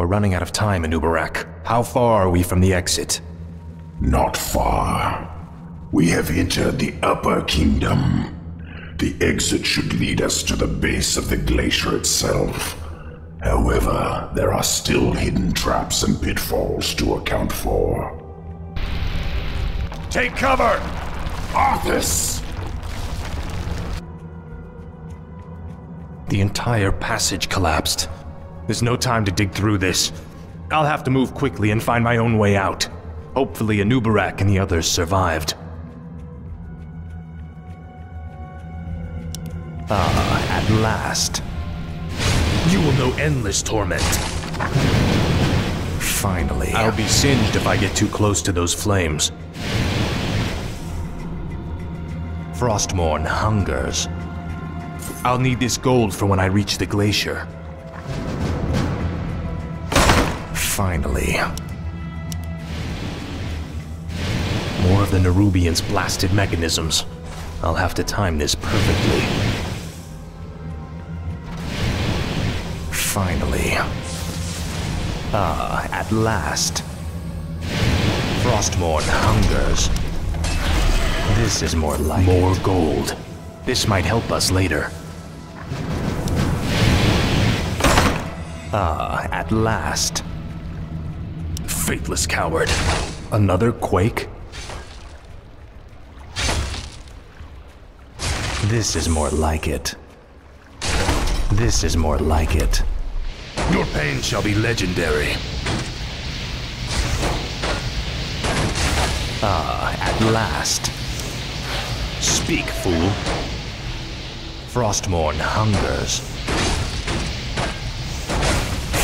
We're running out of time, Anubarak. How far are we from the exit? Not far. We have entered the Upper Kingdom. The exit should lead us to the base of the glacier itself. However, there are still hidden traps and pitfalls to account for. Take cover! Arthas! The entire passage collapsed. There's no time to dig through this. I'll have to move quickly and find my own way out. Hopefully Anubarak and the others survived. Ah, at last. You will know endless torment. Finally. I'll be singed if I get too close to those flames. Frostmourne hungers. I'll need this gold for when I reach the glacier. Finally. More of the Nerubians' blasted mechanisms. I'll have to time this perfectly. Finally. Ah, at last. Frostmourne hungers. This is more like More it. gold. This might help us later. Ah, at last. Faithless coward. Another quake? This is more like it. This is more like it. Your pain shall be legendary. Ah, at last. Speak, fool. Frostmourne hungers.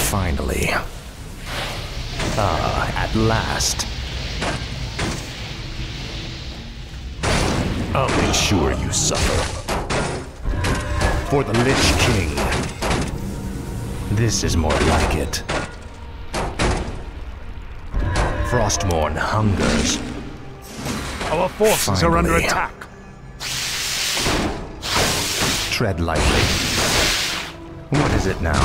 Finally. Ah, at last. I'll make sure you suffer. For the Lich King. This is more like it. Frostmourne hungers. Our forces Finally. are under attack. Tread lightly. What is it now?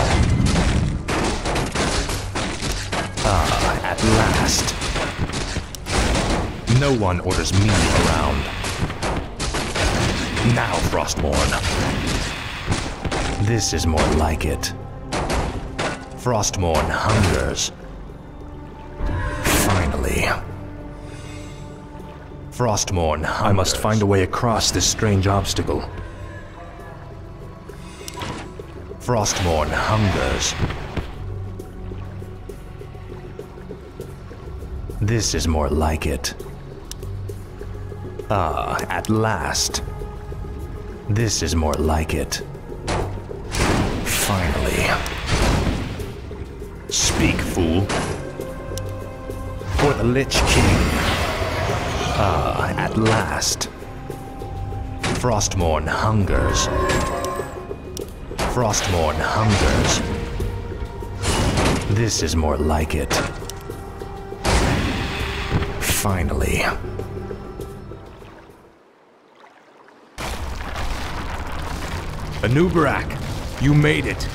Ah, at last. No one orders me around. Now, Frostmourne. This is more like it. Frostmourne hungers. Finally. Frostmourne hungers. I must find a way across this strange obstacle. Frostmourne hungers. This is more like it. Ah, at last. This is more like it. Finally. Speak, fool. For the Lich King. Ah, at last. Frostmourne hungers. Frostmourne hungers. This is more like it. Finally. Anubarak, you made it.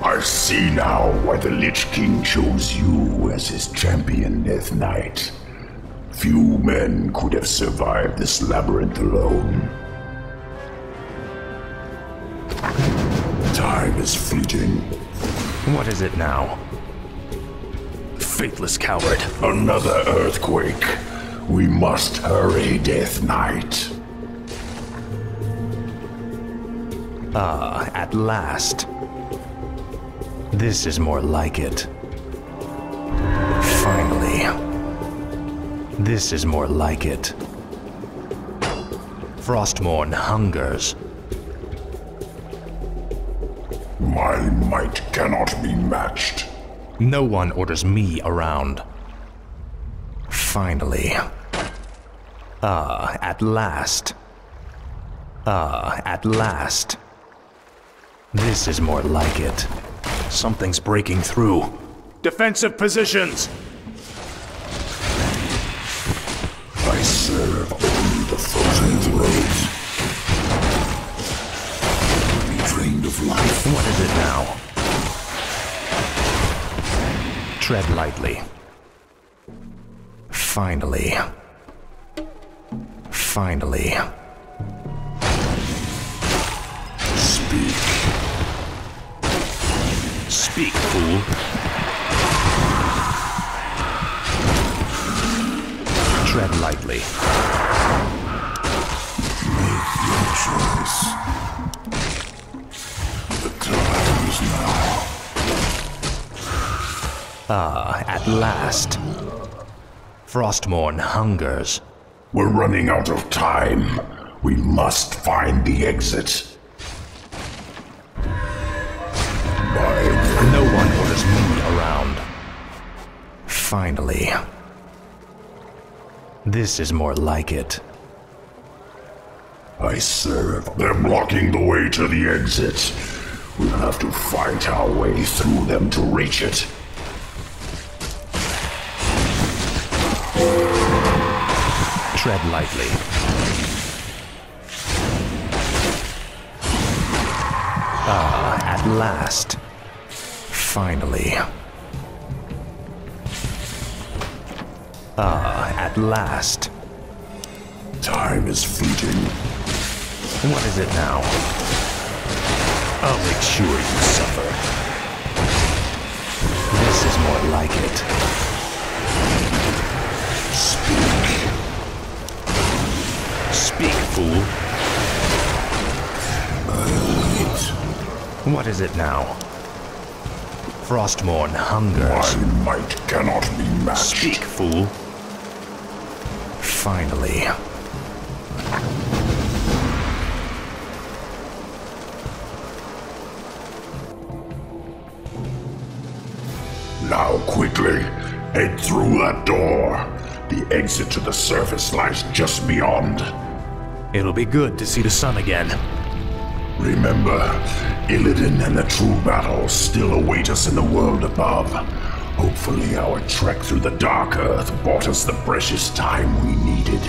I see now why the Lich King chose you as his champion, Death Knight. Few men could have survived this labyrinth alone. Time is fleeting. What is it now? Faithless coward. Another earthquake. We must hurry, Death Knight. Ah, at last. This is more like it. Finally. This is more like it. Frostmourne hungers. My might cannot be matched. No one orders me around. Finally. Ah, at last. Ah, at last. This is more like it. Something's breaking through. Defensive positions! I serve only the frozen throne. of life. What is it now? Tread lightly. Finally. Finally. Speak. Speak, fool. Tread lightly. Make your choice. The time is now. Ah, at last. Frostmourne hungers. We're running out of time. We must find the exit. By No one orders me around. Finally. This is more like it. I serve. They're blocking the way to the exit. We'll have to fight our way through them to reach it. Tread lightly. Ah, at last. Finally. Ah, at last. Time is fleeting. What is it now? I'll make sure you suffer. This is more like it. What is it now? Frostmourne hungers. My might cannot be matched. Speak, fool. Finally. Now quickly, head through that door. The exit to the surface lies just beyond. It'll be good to see the sun again. Remember, Illidan and the true battle still await us in the world above. Hopefully our trek through the Dark Earth bought us the precious time we needed.